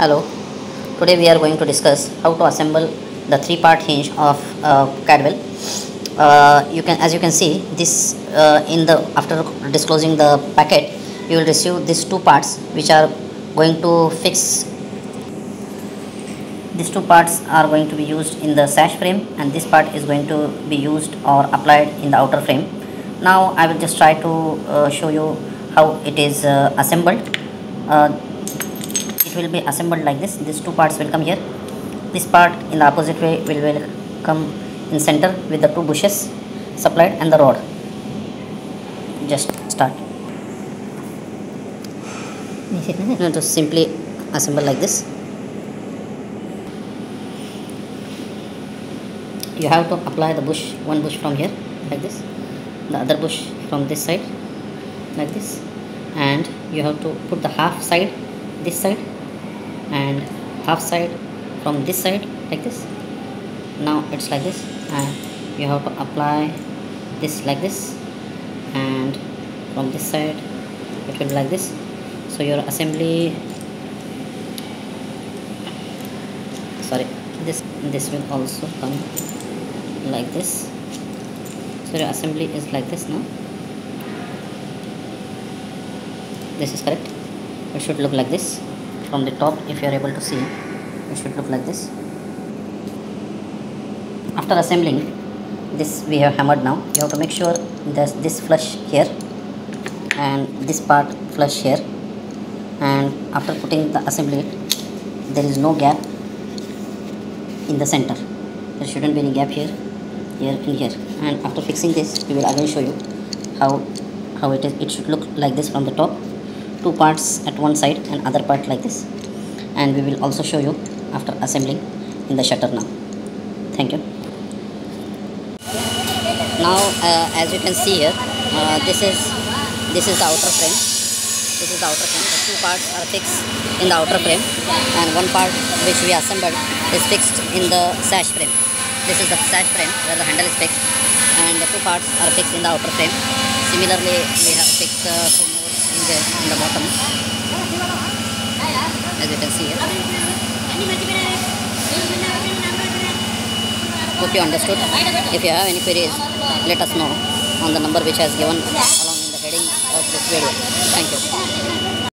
Hello, today we are going to discuss how to assemble the three part hinge of uh, Cadwell. Uh, you can, as you can see, this uh, in the after disclosing the packet, you will receive these two parts which are going to fix. These two parts are going to be used in the sash frame, and this part is going to be used or applied in the outer frame. Now I will just try to uh, show you how it is uh, assembled. Uh, will be assembled like this. These two parts will come here. This part in the opposite way will, will come in center with the two bushes supplied and the rod. Just start. No, just simply assemble like this. You have to apply the bush one bush from here like this. The other bush from this side like this. And you have to put the half side this side and half side from this side like this. Now it's like this and you have to apply this like this and from this side it will be like this. So your assembly sorry this this will also come like this. So your assembly is like this now. This is correct. It should look like this from the top if you are able to see. It should look like this. After assembling this we have hammered now. You have to make sure there's this flush here and this part flush here. And after putting the assembly there is no gap in the center. There shouldn't be any gap here here and here. And after fixing this we will again show you how how it is it should look like this from the top two parts at one side and other part like this. And we will also show you after assembling in the shutter now. Thank you. Now uh, as you can see here uh, this is this is the outer frame. This is the outer frame. The two parts are fixed in the outer frame. And one part which we assembled is fixed in the sash frame. This is the sash frame where the handle is fixed. And the two parts are fixed in the outer frame. Similarly we have fixed uh, more hinges in the bottom as you can see. Here hope you understood. If you have any queries let us know on the number which has given along in the heading of this video. Thank you